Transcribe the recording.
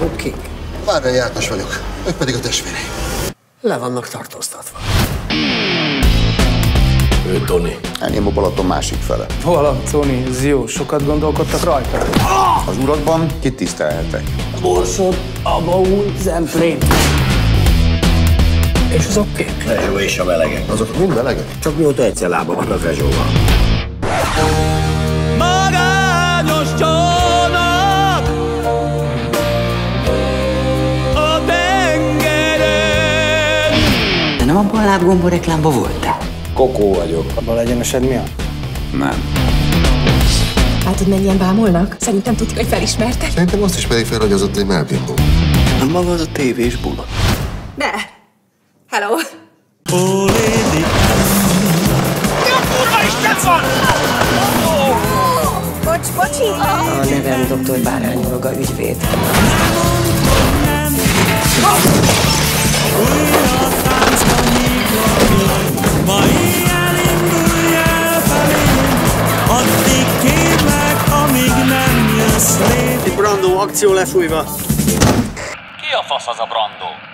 Maguk kik? Párrai János vagyok, ők pedig a testvérei. Le vannak tartóztatva. Ő Tony. Enyém a Balaton másik fele. Vala, Tony, Zio, sokat gondolkodtak rajta? Az urakban kit tisztelhetek? Borsod, Abaúj, Zemplén. És azok kik? Rezsó és a melegek. Azok mind melegek? Csak mióta egyszer lába vannak Rezsóval. Magányos nem abban a lábgombó reklámban voltál? Kokó vagyok. A bal egyenesed miatt? Nem. Látod, mennyien bámulnak? Szerintem tudjuk, hogy felismertek. Szerintem azt is pedig fel, hogy az ott egy melbimbó. Nem maga az a tévés bula. De. Hello. Ó, lady Bocs, bocsi. A nevem dr. Bárány Olga ügyvéd. Akció lefújva. Ki a fasz az a Brandó?